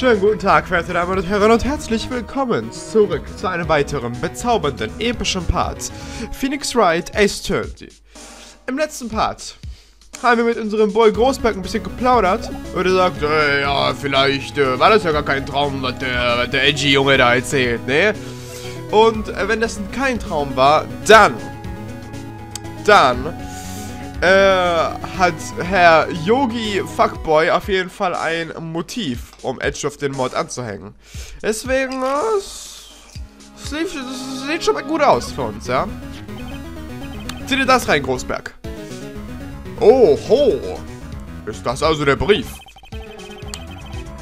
Schönen guten Tag, verehrte Damen und Herren, und herzlich willkommen zurück zu einem weiteren bezaubernden, epischen Part. Phoenix Wright Ace Attorney. Im letzten Part haben wir mit unserem Boy Großberg ein bisschen geplaudert. Und er sagt, äh, ja, vielleicht äh, war das ja gar kein Traum, was der, der edgy Junge da erzählt, ne? Und äh, wenn das kein Traum war, dann, dann äh, hat Herr Yogi Fuckboy auf jeden Fall ein Motiv, um Edge of den Mod anzuhängen. Deswegen, äh, es, es sieht schon mal gut aus für uns, ja? Zieh dir das rein, Großberg. Oho! Ist das also der Brief?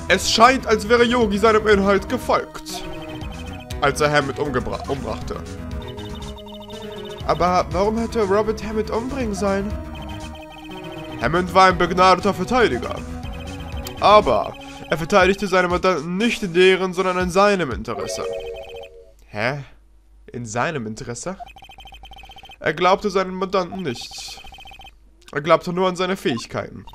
Es scheint, als wäre Yogi seinem Inhalt gefolgt, als er Hammett umbrachte. Aber warum hätte Robert Hammett umbringen sollen? Hammond war ein begnadeter Verteidiger. Aber er verteidigte seine Mandanten nicht in deren, sondern in seinem Interesse. Hä? In seinem Interesse? Er glaubte seinen Mandanten nicht. Er glaubte nur an seine Fähigkeiten.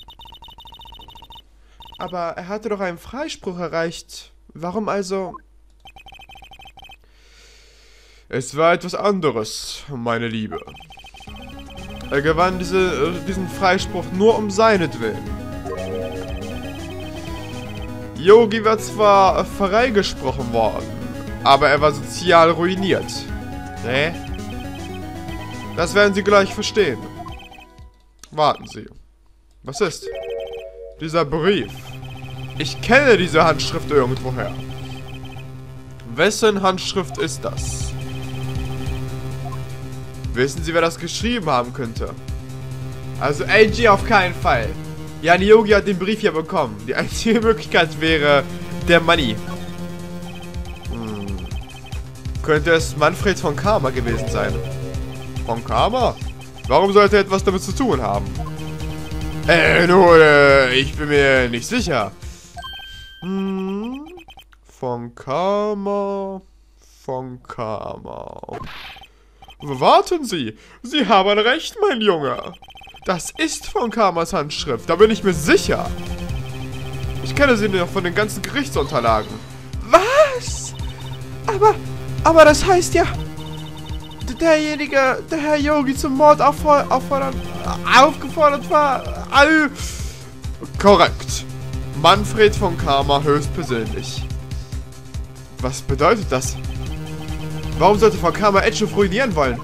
Aber er hatte doch einen Freispruch erreicht. Warum also... Es war etwas anderes, meine Liebe. Er gewann diese, äh, diesen Freispruch nur um seinetwillen. Yogi war zwar freigesprochen worden, aber er war sozial ruiniert. Ne? Das werden Sie gleich verstehen. Warten Sie. Was ist? Dieser Brief. Ich kenne diese Handschrift irgendwoher. Wessen Handschrift ist das? Wissen Sie, wer das geschrieben haben könnte? Also AG auf keinen Fall. Jan Yogi hat den Brief ja bekommen. Die einzige Möglichkeit wäre der Money. Hm. Könnte es Manfred von Karma gewesen sein? Von Karma? Warum sollte er etwas damit zu tun haben? Äh, nur, äh, ich bin mir nicht sicher. Hm. Von Karma. Von Karma. Warten Sie, Sie haben recht, mein Junge. Das ist von Karmas Handschrift, da bin ich mir sicher. Ich kenne sie noch von den ganzen Gerichtsunterlagen. Was? Aber, aber das heißt ja, derjenige, der Herr Yogi zum Mord auffordern, aufgefordert war, all... Korrekt. Manfred von Karma höchstpersönlich. Was bedeutet das? Warum sollte Frau Karma Edge ruinieren wollen?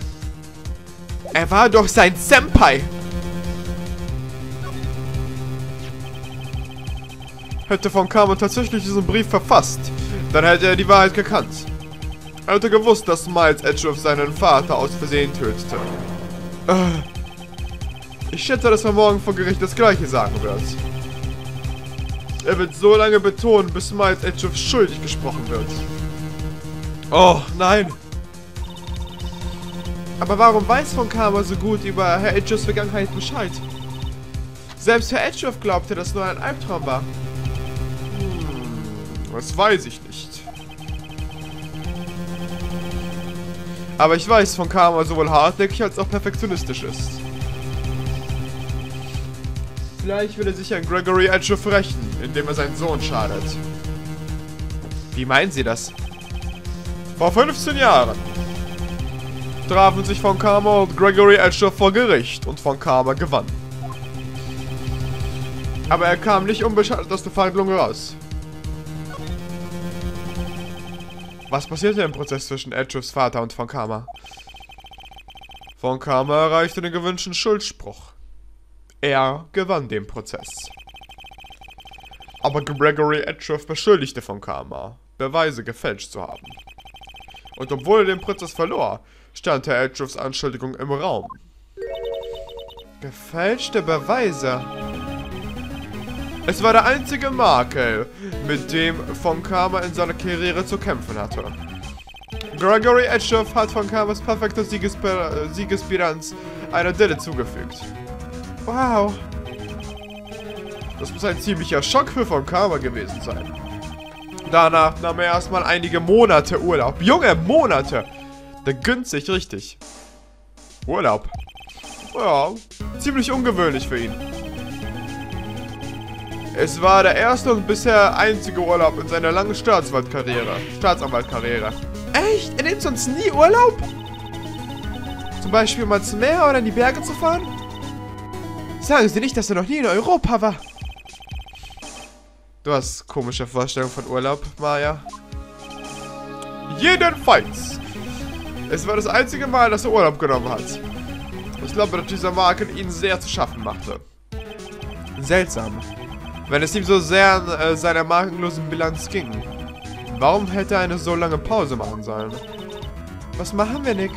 Er war doch sein Senpai. Hätte von Karma tatsächlich diesen Brief verfasst, dann hätte er die Wahrheit gekannt. Er hätte gewusst, dass Miles Edgeworth seinen Vater aus Versehen tötete. Äh, ich schätze, dass er morgen vor Gericht das gleiche sagen wird. Er wird so lange betonen, bis Miles Edgeworth schuldig gesprochen wird. Oh, nein. Aber warum weiß von Karma so gut über Herr Edgeworths Vergangenheit Bescheid? Selbst Herr Edgeworth glaubte, dass nur ein Albtraum war. Hm, das weiß ich nicht. Aber ich weiß von Karma sowohl hartnäckig als auch perfektionistisch ist. Vielleicht will er sich an Gregory Edgeworth rächen, indem er seinen Sohn schadet. Wie meinen Sie das? Vor 15 Jahren trafen sich Von Karma und Gregory Edgeworth vor Gericht und Von Karma gewann. Aber er kam nicht unbeschadet aus der Verhandlung raus. Was passierte im Prozess zwischen Edgeworths Vater und Von Karma? Von Karma erreichte den gewünschten Schuldspruch. Er gewann den Prozess. Aber Gregory Edgeworth beschuldigte Von Karma, Beweise gefälscht zu haben. Und obwohl er den Prozess verlor, stand Herr Edgeworths Anschuldigung im Raum. Gefälschte Beweise. Es war der einzige Makel, mit dem Von Karma in seiner Karriere zu kämpfen hatte. Gregory Edgeworth hat Von Karmas perfekte Siegesbi Siegesbilanz einer Delle zugefügt. Wow. Das muss ein ziemlicher Schock für Von Karma gewesen sein. Danach nahm er erstmal einige Monate Urlaub. Junge, Monate! Der gönnt richtig. Urlaub. Ja, ziemlich ungewöhnlich für ihn. Es war der erste und bisher einzige Urlaub in seiner langen Staatswaldkarriere. Staatsanwaltkarriere. Echt? Er nimmt sonst nie Urlaub? Zum Beispiel mal zum Meer oder in die Berge zu fahren? Sagen Sie nicht, dass er noch nie in Europa war. Du hast komische Vorstellungen von Urlaub, Maya. Jedenfalls. Es war das einzige Mal, dass er Urlaub genommen hat. Ich glaube, dass dieser Makel ihn sehr zu schaffen machte. Seltsam. Wenn es ihm so sehr an äh, seiner makellosen Bilanz ging. Warum hätte er eine so lange Pause machen sollen? Was machen wir, Nick?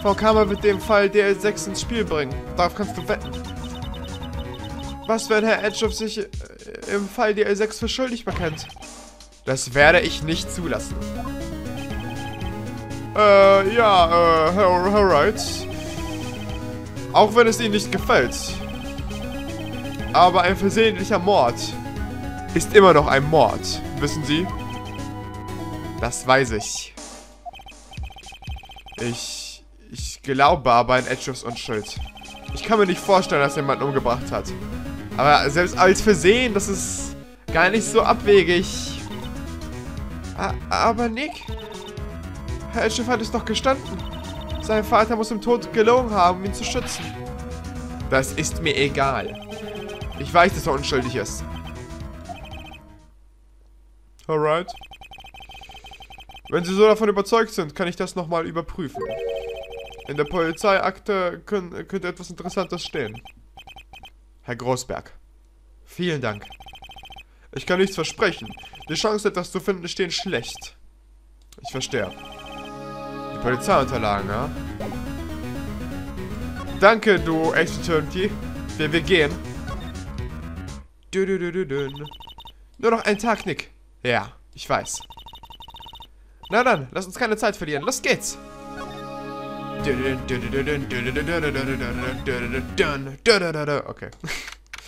Frau Kammer wird den Fall DL6 ins Spiel bringen. Darauf kannst du wetten. Was, wenn Herr Edgehoff sich äh, im Fall DL6 für schuldig bekennt? Das werde ich nicht zulassen. Äh, ja, äh, alright. Auch wenn es Ihnen nicht gefällt. Aber ein versehentlicher Mord ist immer noch ein Mord, wissen Sie? Das weiß ich. Ich... Ich glaube aber an Edgehoffs Unschuld. Ich kann mir nicht vorstellen, dass jemanden umgebracht hat. Aber selbst als Versehen, das ist gar nicht so abwegig. aber Nick... Herr Edgehoff hat es doch gestanden. Sein Vater muss im Tod gelogen haben, um ihn zu schützen. Das ist mir egal. Ich weiß, dass er unschuldig ist. Alright. Wenn Sie so davon überzeugt sind, kann ich das nochmal überprüfen. In der Polizeiakte könnte etwas Interessantes stehen. Herr Großberg. Vielen Dank. Ich kann nichts versprechen. Die Chance, etwas zu finden, stehen schlecht. Ich verstehe. Die Polizeiunterlagen, ja? Danke, du Ex-Eternity. Wir, wir gehen. Du, du, du, du, Nur noch ein Tag, Nick. Ja, ich weiß. Na dann, lass uns keine Zeit verlieren. Los geht's. Okay.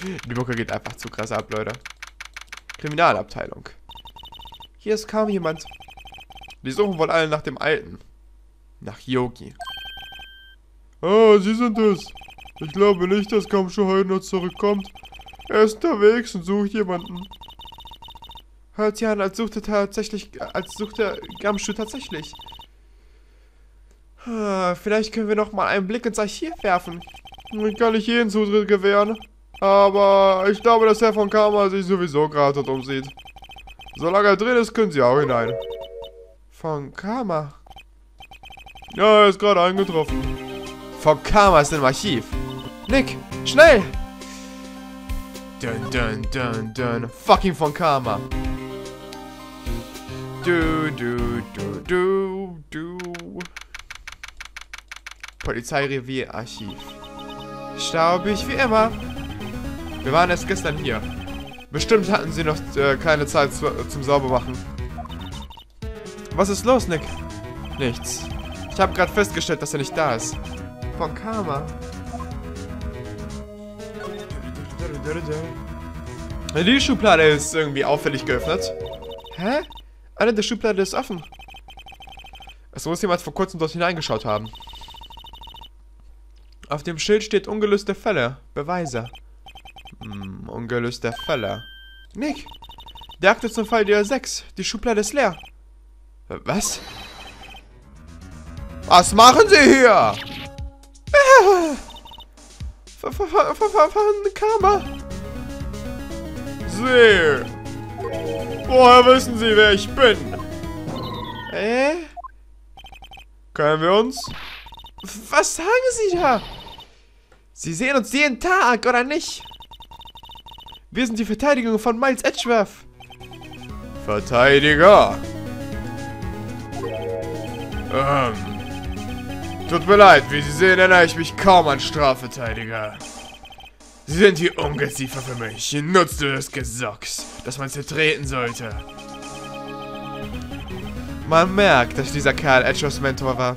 Die Mucke geht einfach zu krass ab, Leute. Kriminalabteilung. Hier ist kaum jemand. Die suchen wohl alle nach dem Alten. Nach Yogi. Ah, Sie sind es. Ich glaube nicht, dass Kamshu heute noch zurückkommt. Er ist unterwegs und sucht jemanden. Hört sich an, als sucht er tatsächlich, als sucht er Gamshu tatsächlich. Vielleicht können wir noch mal einen Blick ins Archiv werfen. Ich kann nicht jeden Zutritt gewähren. Aber ich glaube, dass Herr von Karma sich sowieso gerade dort umsieht. Solange er drin ist, können Sie auch hinein. Von Karma? Ja, er ist gerade eingetroffen. Von Karma ist im Archiv. Nick, schnell! Dun, dun, dun, dun. Fucking von Karma. Du, du, du, du, du. Polizeirevier-Archiv. Staubig wie immer. Wir waren erst gestern hier. Bestimmt hatten sie noch äh, keine Zeit zu, zum Saubermachen. Was ist los, Nick? Nichts. Ich habe gerade festgestellt, dass er nicht da ist. Von Karma. Die Schublade ist irgendwie auffällig geöffnet. Hä? Eine der Schublade ist offen. Es muss jemand vor kurzem dort hineingeschaut haben. Auf dem Schild steht ungelöste Fälle. Beweise. Hm, ungelöste Fälle. Nick! Der Akte zum Fall der 6. Die Schublade ist leer. Was? Was machen Sie hier? Von Karma. Sie. Woher wissen Sie, wer ich bin? Äh? Können wir uns? Was sagen Sie da? Sie sehen uns jeden Tag, oder nicht? Wir sind die Verteidigung von Miles Edgeworth. Verteidiger? Ähm. Tut mir leid, wie Sie sehen, erinnere ich mich kaum an Strafverteidiger. Sie sind wie Ungeziefer für mich, nutzloses Gesocks, das man zertreten sollte. Man merkt, dass dieser Kerl Edgeworths Mentor war.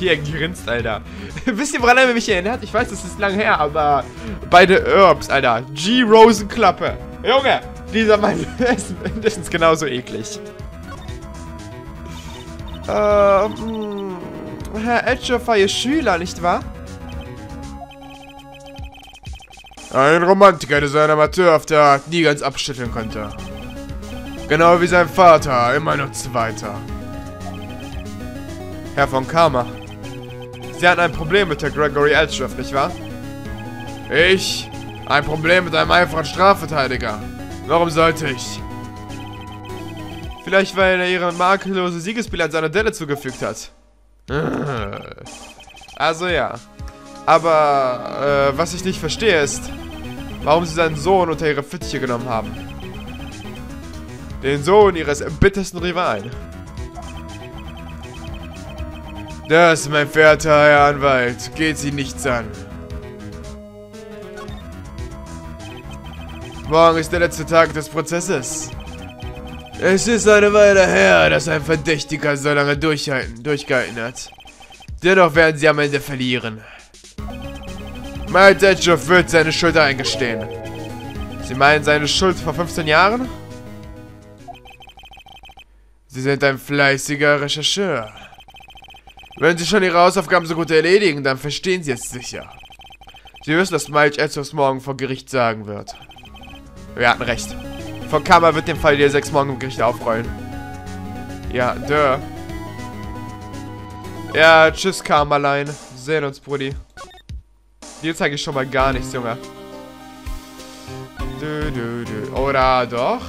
Wie er grinst, Alter. Wisst ihr, woran er mich erinnert? Ich weiß, das ist lang her, aber beide Herbs, Alter. G. Rosenklappe. Junge, dieser Mann ist mindestens genauso eklig. Ähm, Herr Edgehoff war Ihr Schüler, nicht wahr? Ein Romantiker, der seinen Amateur auf der Art nie ganz abschütteln konnte. Genau wie sein Vater, immer noch weiter. Herr von Karma. Sie hatten ein Problem mit der Gregory Elschrift, nicht wahr? Ich? Ein Problem mit einem einfachen Strafverteidiger. Warum sollte ich? Vielleicht, weil er ihre makellose Siegesbilanz einer Delle zugefügt hat. Also ja. Aber, äh, was ich nicht verstehe ist, warum sie seinen Sohn unter ihre Fittiche genommen haben. Den Sohn ihres bittersten Rivalen. Das, mein verehrter Herr Anwalt, geht Sie nichts an. Morgen ist der letzte Tag des Prozesses. Es ist eine Weile her, dass ein Verdächtiger so lange durchhalten, durchgehalten hat. Dennoch werden sie am Ende verlieren. Edgeoff wird seine Schuld eingestehen. Sie meinen seine Schuld vor 15 Jahren? Sie sind ein fleißiger Rechercheur. Wenn Sie schon Ihre Hausaufgaben so gut erledigen, dann verstehen Sie es sicher. Sie wissen, dass Miles Edgeoff morgen vor Gericht sagen wird. Wir hatten recht. Von Kammer wird den Fall der sechs morgen im Gericht aufrollen. Ja, duh. Ja, tschüss, Karmalein. Sehen uns, Brudi. Dir zeige ich schon mal gar nichts, Junge. Du, du, du. Oder doch?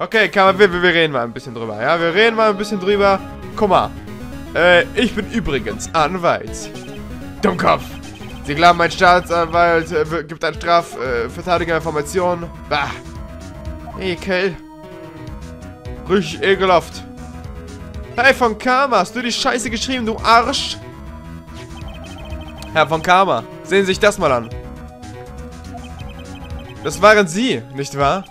Okay, Kammer, wir, wir reden mal ein bisschen drüber. Ja, wir reden mal ein bisschen drüber. Guck mal. Äh, ich bin übrigens Anwalt. Dummkopf. Sie glauben, mein Staatsanwalt äh, gibt einen Strafverteidiger äh, Informationen. Bah. Ekel. Richtig ekelhaft. Hey, von Karma, hast du die Scheiße geschrieben, du Arsch? Herr von Karma, sehen Sie sich das mal an. Das waren Sie, nicht wahr?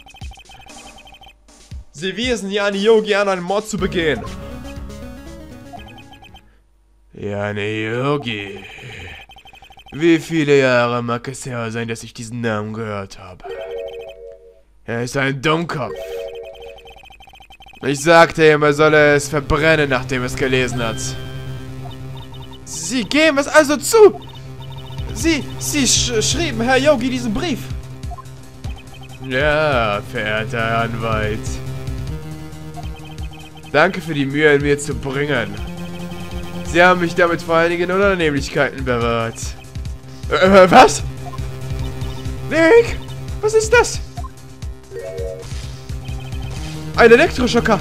Sie wiesen Jani Yogi an, einen Mord zu begehen. Jani Yogi. Wie viele Jahre mag es her sein, dass ich diesen Namen gehört habe? Er ist ein Dummkopf. Ich sagte ihm, er solle es verbrennen, nachdem er es gelesen hat. Sie geben es also zu! Sie, Sie sch schrieben Herr Yogi diesen Brief. Ja, verehrter Anwalt. Danke für die Mühe, ihn mir zu bringen. Sie haben mich damit vor einigen Unannehmlichkeiten bewahrt. Äh, äh was? Nick! Was ist das? Ein Elektroschocker.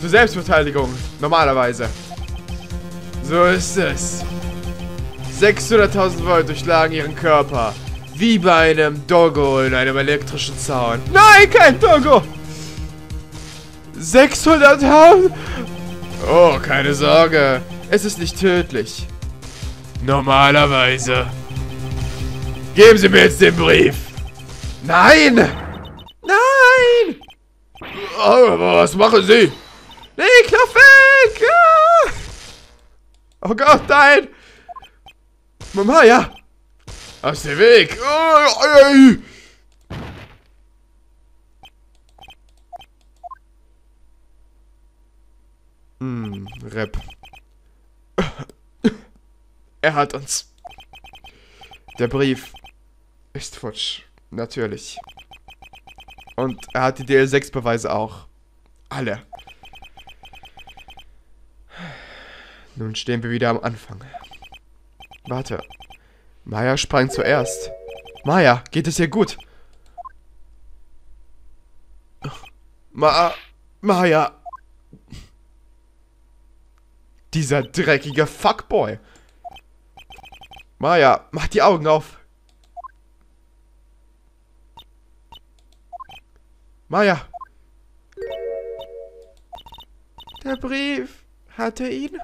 Zur Selbstverteidigung. Normalerweise. So ist es. 600.000 Volt durchschlagen ihren Körper. Wie bei einem Doggo in einem elektrischen Zaun. Nein, kein Doggo! 600.000? Oh, keine Sorge. Es ist nicht tödlich. Normalerweise. Geben Sie mir jetzt den Brief. Nein! Nein! Oh, was machen Sie? Nee, lauf weg! Ah! Oh Gott, nein! Mama, ja! Aus dem Weg! Oh, Hm, Rep. Er hat uns. Der Brief ist futsch. Natürlich. Und er hat die DL6-Beweise auch. Alle. Nun stehen wir wieder am Anfang. Warte. Maya sprang zuerst. Maya, geht es ihr gut? Ma... Maya. Dieser dreckige Fuckboy. Maya, mach die Augen auf. Maya. Der Brief. Hat er ihn?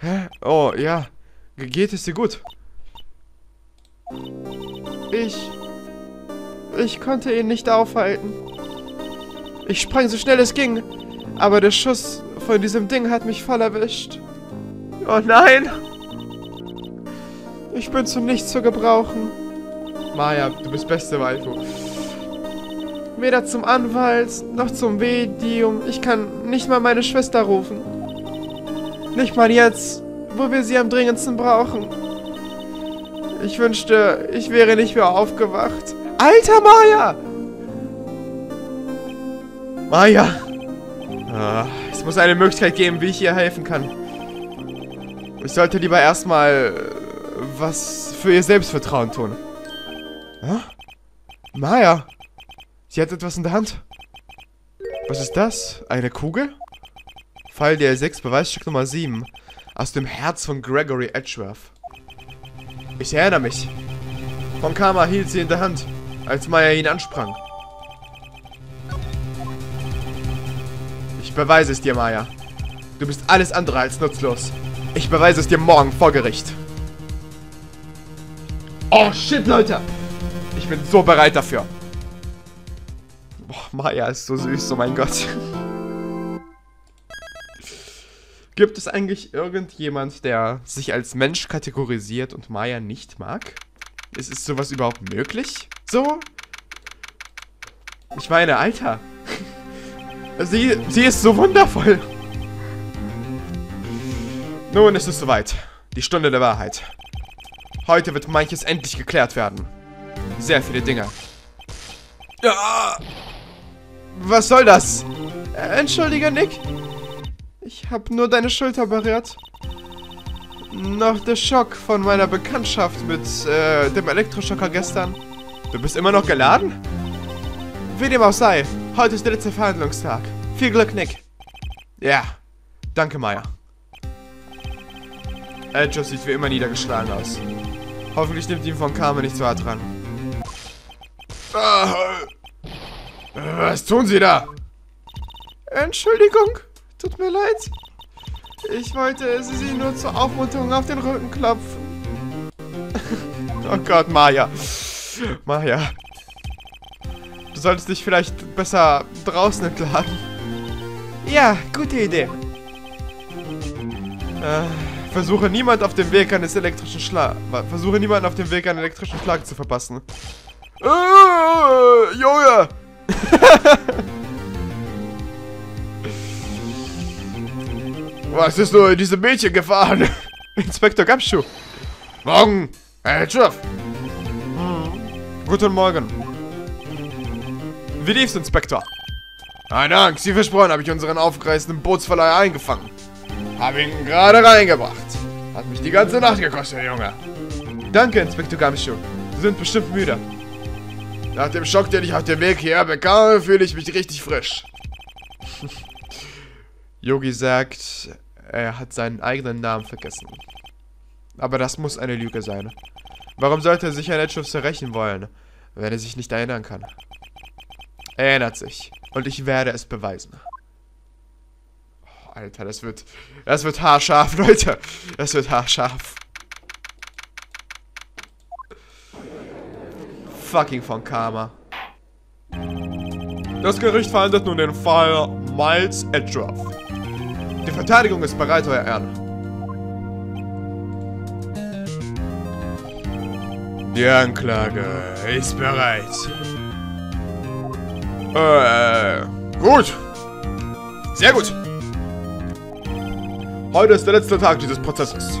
Hä? Oh, ja. Geht es dir gut? Ich... Ich konnte ihn nicht aufhalten. Ich sprang so schnell es ging. Aber der Schuss von diesem Ding hat mich voll erwischt. Oh nein! Ich bin zum Nichts zu gebrauchen. Maya, du bist beste Waifu. Weder zum Anwalt, noch zum Medium. Ich kann nicht mal meine Schwester rufen. Nicht mal jetzt, wo wir sie am dringendsten brauchen. Ich wünschte, ich wäre nicht mehr aufgewacht. Alter Maya! Maya! Ah, muss eine Möglichkeit geben, wie ich ihr helfen kann. Ich sollte lieber erstmal äh, was für ihr Selbstvertrauen tun. Hä? Maya! Sie hat etwas in der Hand. Was ist das? Eine Kugel? Fall der 6, Beweisstück Nummer 7. Aus dem Herz von Gregory Edgeworth. Ich erinnere mich. Von Karma hielt sie in der Hand, als Maya ihn ansprang. Ich beweise es dir, Maya. Du bist alles andere als nutzlos. Ich beweise es dir morgen vor Gericht. Oh, shit, Leute. Ich bin so bereit dafür. Boah, Maya ist so süß, oh mein Gott. Gibt es eigentlich irgendjemand, der sich als Mensch kategorisiert und Maya nicht mag? Ist, ist sowas überhaupt möglich? So? Ich meine, Alter. Sie, sie ist so wundervoll. Nun ist es soweit. Die Stunde der Wahrheit. Heute wird manches endlich geklärt werden. Sehr viele Dinge. Ja. Was soll das? Entschuldige, Nick. Ich habe nur deine Schulter berührt. Noch der Schock von meiner Bekanntschaft mit äh, dem Elektroschocker gestern. Du bist immer noch geladen? Wie dem auch sei, heute ist der letzte Verhandlungstag. Viel Glück, Nick. Ja, danke, Maya. Edger sieht wie immer niedergeschlagen aus. Hoffentlich nimmt ihn von Carmen nicht zu hart dran. Ah, was tun Sie da? Entschuldigung. Tut mir leid. Ich wollte sie nur zur Aufmunterung auf den Rücken klopfen. oh Gott, Maya. Maya. Du solltest dich vielleicht besser draußen entladen. Ja, gute Idee. Äh, versuche niemand auf dem Weg eines elektrischen Schlag... Versuche niemanden auf dem Weg einen elektrischen Schlag zu verpassen. Äh, Junge! Was ist nur in diese Mädchen gefahren? Inspektor Gapschuh. Morgen, Herr Schiff. Hm. Guten Morgen. Wie lief's, Inspektor? Nein, Dank, Sie versprochen, habe ich unseren aufgereisten Bootsverleiher eingefangen. Habe ihn gerade reingebracht. Hat mich die ganze Nacht gekostet, Junge. Danke, Inspektor Gumshoe. Sie sind bestimmt müde. Nach dem Schock, den ich auf dem Weg hierher bekam, fühle ich mich richtig frisch. Yogi sagt, er hat seinen eigenen Namen vergessen. Aber das muss eine Lüge sein. Warum sollte er sich an Edgeworth rächen wollen, wenn er sich nicht erinnern kann? Er erinnert sich. Und ich werde es beweisen. Oh, Alter, das wird... Das wird haarscharf, Leute. Das wird haarscharf. Fucking von Karma. Das Gericht verhandelt nun den Fall Miles Edgeworth. Die Verteidigung ist bereit, euer Ehren. Die Anklage ist bereit. Äh, gut. Sehr gut. Heute ist der letzte Tag dieses Prozesses.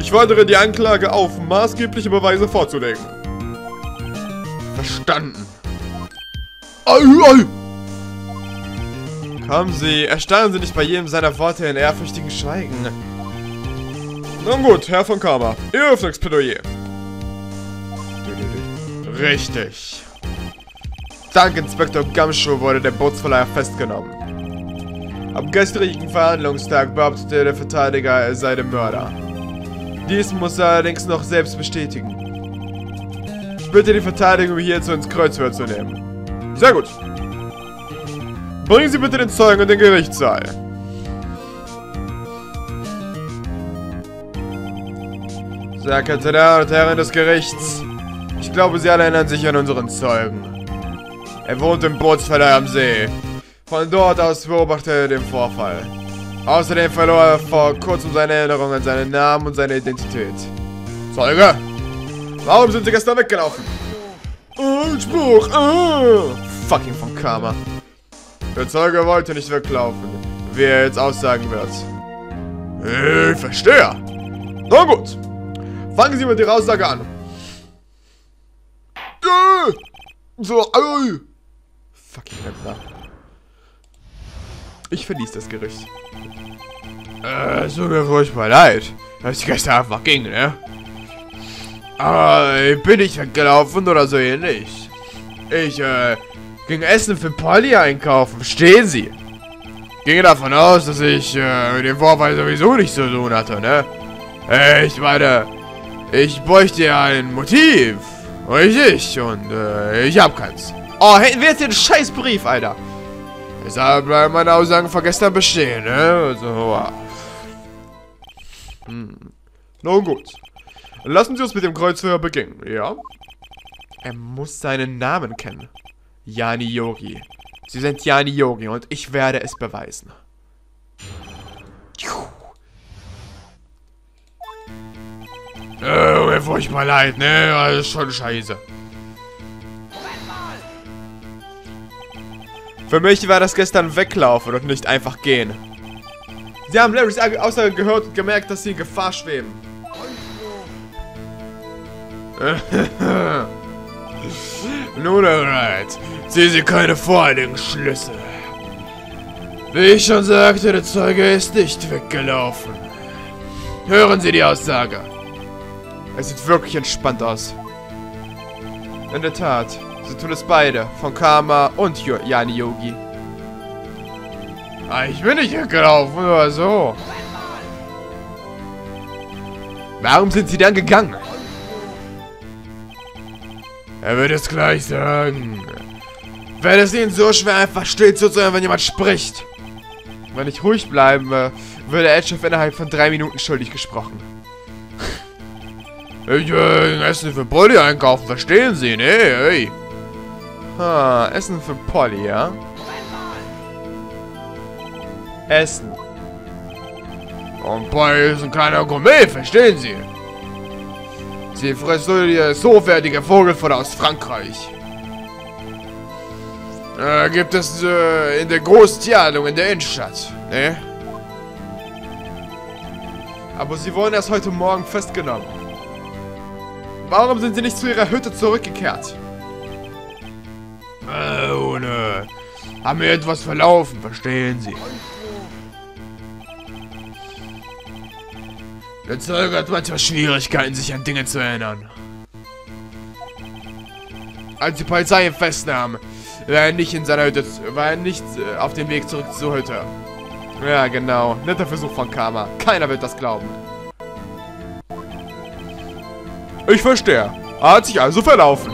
Ich fordere die Anklage auf, maßgebliche Beweise vorzulegen. Verstanden. Ei, ei. Kommen Sie, erstarren Sie nicht bei jedem seiner Worte in ehrfürchtigen Schweigen. Nun gut, Herr von Karma, Ihr Öffnungsplädoyer. Richtig. Dank Inspektor Gumshoe wurde der Bootsverleiher festgenommen. Am gestrigen Verhandlungstag behauptete der Verteidiger, er sei der Mörder. Dies muss er allerdings noch selbst bestätigen. Ich bitte die Verteidigung hierzu ins Kreuzwort zu nehmen. Sehr gut. Bringen Sie bitte den Zeugen in den Gerichtssaal. Sehr Damen und Herren des Gerichts, ich glaube, Sie alle erinnern sich an unseren Zeugen. Er wohnt im Bootsverleih am See. Von dort aus beobachtet er den Vorfall. Außerdem verlor er vor kurzem seine Erinnerung an seinen Namen und seine Identität. Zeuge! Warum sind Sie gestern weggelaufen? Einspruch! Ah! Fucking von Karma. Der Zeuge wollte nicht weglaufen, wie er jetzt aussagen wird. Ich verstehe. Na gut. Fangen Sie mit Ihrer Aussage an. Äh, So, äh. Fucking Rentner. Ich verließ das Gericht. Äh, tut mir furchtbar leid, dass ich gestern einfach ging, ne? Aber ich bin nicht weggelaufen oder so ähnlich. Ich, äh, ging Essen für Polly einkaufen, verstehen Sie? Ging davon aus, dass ich, äh, dem Vorfall sowieso nichts zu tun hatte, ne? Äh, ich meine, ich bräuchte ja ein Motiv. Richtig, und, äh, ich hab keins. Oh, hätten wir jetzt den scheiß Brief, Alter. Deshalb bleiben meine Aussagen von gestern bestehen, ne? Also, ja. Hm. Nun gut. Lassen Sie uns mit dem Kreuzfeuer beginnen, ja? Er muss seinen Namen kennen. Jani Yogi. Sie sind Jani Yogi und ich werde es beweisen. Oh, mir furchtbar leid, ne? Das ist schon scheiße. Für mich war das gestern weglaufen und nicht einfach gehen. Sie haben Larrys Aussage gehört und gemerkt, dass sie in Gefahr schweben. Nun alright. Ziehen Sie keine voreiligen Schlüsse. Wie ich schon sagte, der Zeuge ist nicht weggelaufen. Hören Sie die Aussage. Es sieht wirklich entspannt aus. In der Tat, sie tun es beide, von Karma und Jo- Yani Yogi. Ah, ich bin nicht weggelaufen oder so. Warum sind sie dann gegangen? Er wird es gleich sagen. Wäre es ihnen so schwer, einfach still zu sein, wenn jemand spricht? Wenn ich ruhig bleiben, äh, würde Edgehoff innerhalb von drei Minuten schuldig gesprochen. Ich will Essen für Polly einkaufen, verstehen Sie, ne? Hey. Ha, Essen für Polly, ja? Essen. Und Polly ist ein kleiner Gourmet, verstehen Sie? Sie frisst so das hochwertige Vogelfutter aus Frankreich. Äh, gibt es äh, in der Großtierhaltung in der Innenstadt, ne? Aber sie wurden erst heute Morgen festgenommen. Warum sind sie nicht zu ihrer Hütte zurückgekehrt? Haben wir etwas verlaufen, verstehen Sie? Der Zeuge hat manchmal Schwierigkeiten, sich an Dinge zu erinnern. Als die Polizei ihn festnahm, war er nicht in seiner Hütte, war er nicht äh, auf dem Weg zurück zur Hütte. Ja, genau. Netter Versuch von Karma. Keiner wird das glauben. Ich verstehe. Er hat sich also verlaufen.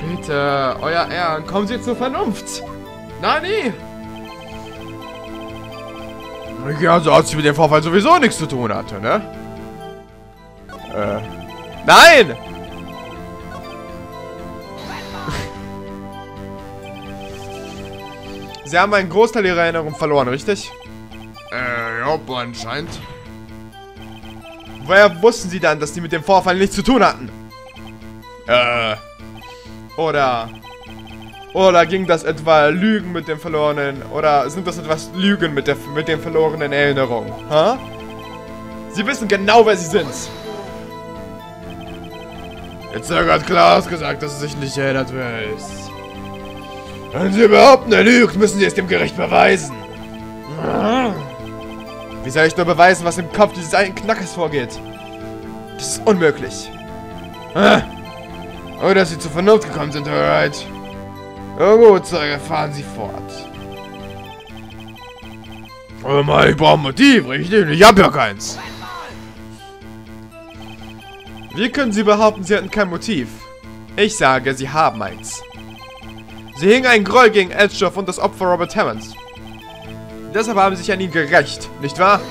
Bitte, euer Ehren, kommen Sie zur Vernunft. Nani! Ja, so als sie mit dem Vorfall sowieso nichts zu tun hatte, ne? Äh. Nein! Sie haben einen Großteil Ihrer Erinnerung verloren, richtig? Äh, ja, anscheinend. Woher wussten Sie dann, dass die mit dem Vorfall nichts zu tun hatten? Äh. Oder. Oder ging das etwa Lügen mit dem verlorenen. Oder sind das etwas Lügen mit, der, mit den verlorenen Erinnerungen? Ha? Sie wissen genau, wer Sie sind. Zeuge hat klar ausgesagt, dass er sich nicht erinnert, wer er ist. Wenn Sie behaupten, er lügt, müssen Sie es dem Gericht beweisen. Wie soll ich nur beweisen, was im Kopf dieses alten Knackers vorgeht? Das ist unmöglich. Oder dass Sie zur Vernunft gekommen sind, alright. Na gut, fahren Sie fort. Aber mal, ich brauche ein Motiv, richtig? Ich hab ja keins. Wie können Sie behaupten, Sie hatten kein Motiv? Ich sage, Sie haben eins. Sie hingen einen Groll gegen Elstoff und das Opfer Robert Hammonds. Deshalb haben Sie sich an ihn gerecht, nicht wahr?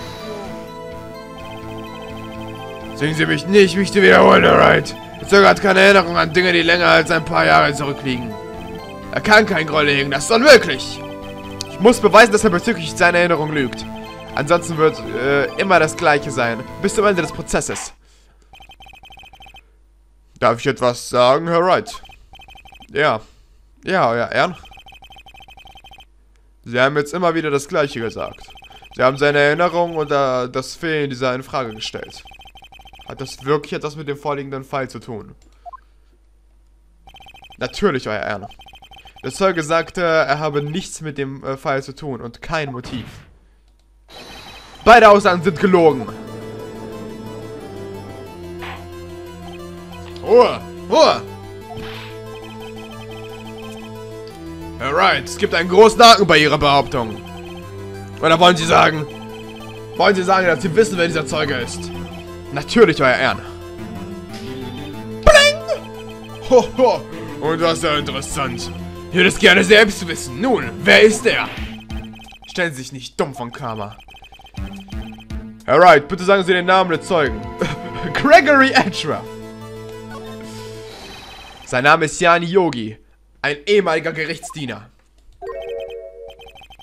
Singen Sie mich nicht, mich zu wiederholen, alright? Hat keine Erinnerung an Dinge, die länger als ein paar Jahre zurückliegen. Er kann keinen Groll hegen, das ist unmöglich. Ich muss beweisen, dass er bezüglich seiner Erinnerung lügt. Ansonsten wird äh, immer das Gleiche sein, bis zum Ende des Prozesses. Darf ich etwas sagen, Herr Wright? Ja. Ja, euer Ehren. Sie haben jetzt immer wieder das Gleiche gesagt. Sie haben seine Erinnerung und äh, das Fehlen dieser in Frage gestellt. Hat das wirklich etwas mit dem vorliegenden Fall zu tun? Natürlich, euer Ehren. Der Zeuge sagte, er habe nichts mit dem äh, Fall zu tun und kein Motiv. Beide Aussagen sind gelogen. Ruhe! Ruhe! Alright, es gibt einen großen Haken bei Ihrer Behauptung. Oder wollen Sie sagen... Wollen Sie sagen, dass Sie wissen, wer dieser Zeuge ist? Natürlich, euer Ehren. Bling! Ho, ho. Und das ist ja interessant. Ich würde es gerne selbst wissen. Nun, wer ist er? Stellen Sie sich nicht dumm von Karma. Alright, bitte sagen Sie den Namen des Zeugen. Gregory Edra. Sein Name ist Yani Yogi. Ein ehemaliger Gerichtsdiener.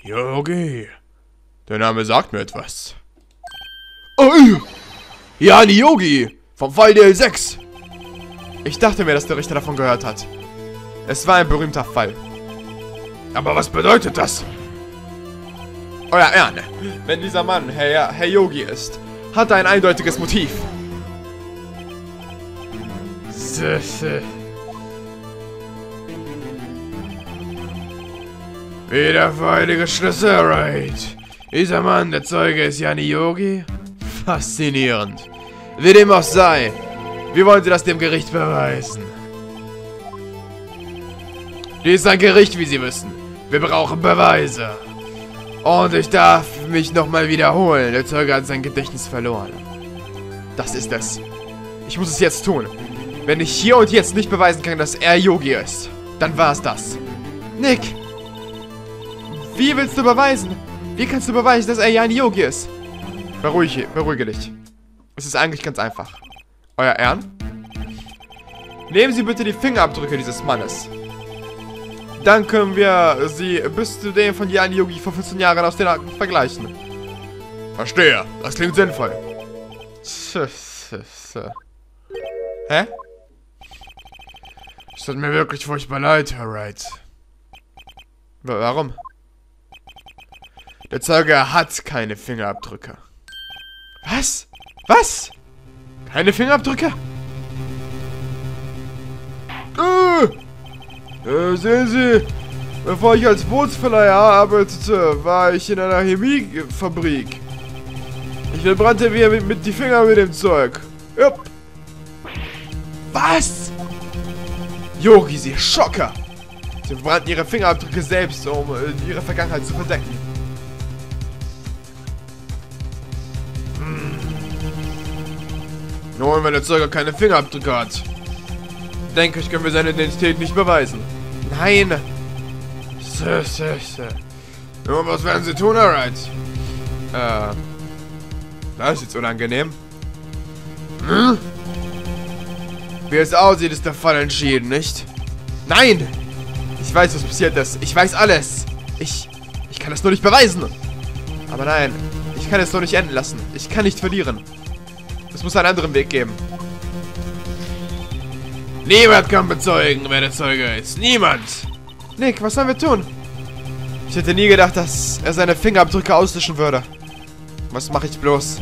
Yogi. Der Name sagt mir etwas. Oh, Yani Yogi. Vom Fall DL6. Ich dachte mir, dass der Richter davon gehört hat. Es war ein berühmter Fall. Aber was bedeutet das? Euer Ehren, wenn dieser Mann Herr, Herr Yogi ist, hat er ein eindeutiges Motiv. Wieder freudige Schlüsse, right. Dieser Mann, der Zeuge ist Jani Yogi? Faszinierend. Wie dem auch sei, wie wollen Sie das dem Gericht beweisen? Dies ist ein Gericht, wie Sie wissen. Wir brauchen Beweise. Und ich darf mich nochmal wiederholen. Der Zeuge hat sein Gedächtnis verloren. Das ist es. Ich muss es jetzt tun. Wenn ich hier und jetzt nicht beweisen kann, dass er Yogi ist, dann war es das. Nick! Wie willst du beweisen? Wie kannst du beweisen, dass er ja ein Yogi ist? Beruhige, beruhige dich. Es ist eigentlich ganz einfach. Euer Ehren? Nehmen Sie bitte die Fingerabdrücke dieses Mannes. Dann können wir sie bis zu dem von Jan Yogi vor 15 Jahren aus den Akten vergleichen. Verstehe. Das klingt sinnvoll. Hä? Es tut mir wirklich furchtbar leid, Herr Wright. Warum? Der Zeuge hat keine Fingerabdrücke. Was? Was? Keine Fingerabdrücke? Äh, sehen Sie, bevor ich als Bootsverleiher arbeitete, war ich in einer Chemiefabrik. Ich verbrannte mir mit, mit die Finger mit dem Zeug. Jupp. Was? Yogi, Sie Schocker! Sie verbrannten ihre Fingerabdrücke selbst, um äh, ihre Vergangenheit zu verdecken. Hm. Nun, wenn der Zeuge keine Fingerabdrücke hat, denke ich, können wir seine Identität nicht beweisen. Nein! So, so, so. Nun, was werden Sie tun, alright? Äh. Das ist jetzt unangenehm. Hm? Wie es aussieht, ist der Fall entschieden, nicht? Nein! Ich weiß, was passiert ist. Ich weiß alles. Ich. Ich kann es nur nicht beweisen. Aber nein. Ich kann es nur nicht enden lassen. Ich kann nicht verlieren. Es muss einen anderen Weg geben. Niemand kann bezeugen, wer der Zeuge ist. Niemand. Nick, was sollen wir tun? Ich hätte nie gedacht, dass er seine Fingerabdrücke auslöschen würde. Was mache ich bloß?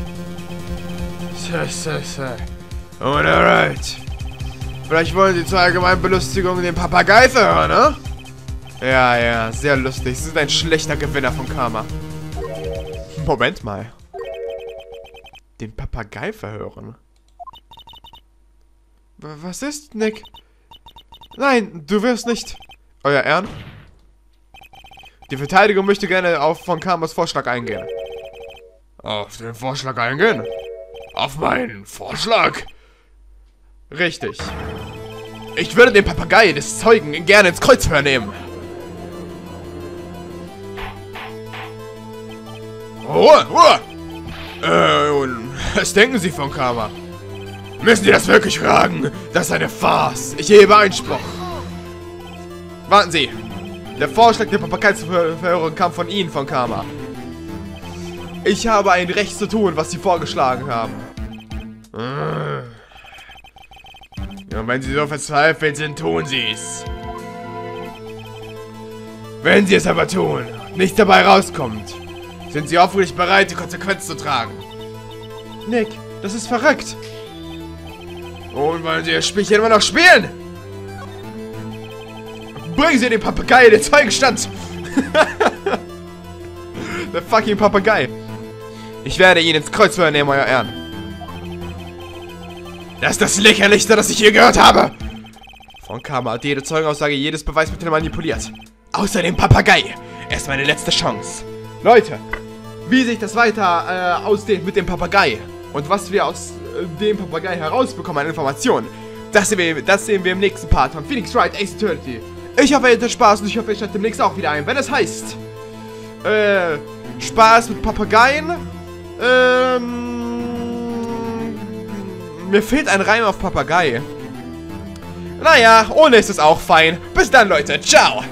So, so, so. Und alright. Vielleicht wollen Sie zur allgemeinen Belustigung den Papagei verhören, ne? Ja, ja, sehr lustig. Sie sind ein schlechter Gewinner von Karma. Moment mal. Den Papagei verhören? Was ist, Nick? Nein, du wirst nicht. Euer Ehren? Die Verteidigung möchte gerne auf von Karmas Vorschlag eingehen. Auf den Vorschlag eingehen? Auf meinen Vorschlag? Richtig. Ich würde den Papagei des Zeugen gerne ins Kreuzfeuer nehmen. Ruhe, Ruhe! Äh, was denken Sie von Karma? Müssen Sie das wirklich fragen? Das ist eine Farce. Ich hebe Einspruch. Warten Sie. Der Vorschlag der Papagei-Verhörung kam von Ihnen, von Karma. Ich habe ein Recht zu tun, was Sie vorgeschlagen haben. Ja, wenn Sie so verzweifelt sind, tun Sie es. Wenn Sie es aber tun, nichts dabei rauskommt, sind Sie hoffentlich bereit, die Konsequenzen zu tragen. Nick, das ist verrückt. Und wollen Sie das Spielchen immer noch spielen? Bringen Sie den Papagei in den Zeugenstand! Der fucking Papagei. Ich werde ihn ins Kreuzfeuer nehmen, euer Ehren. Das ist das lächerlichste, das ich je gehört habe. Von Karma hat jede Zeugenaussage jedes Beweismittel manipuliert. Außer dem Papagei. Er ist meine letzte Chance. Leute, wie sich das weiter äh, ausdehnt mit dem Papagei und was wir aus dem Papagei herausbekommen an Informationen, das sehen, wir, das sehen wir im nächsten Part von Phoenix Wright Ace Eternity. Ich hoffe, ihr hattet Spaß und ich hoffe, ihr schaltet demnächst auch wieder ein, wenn es heißt, äh, Spaß mit Papageien, ähm, mir fehlt ein Reim auf Papagei. Naja, ohne ist es auch fein. Bis dann, Leute. Ciao.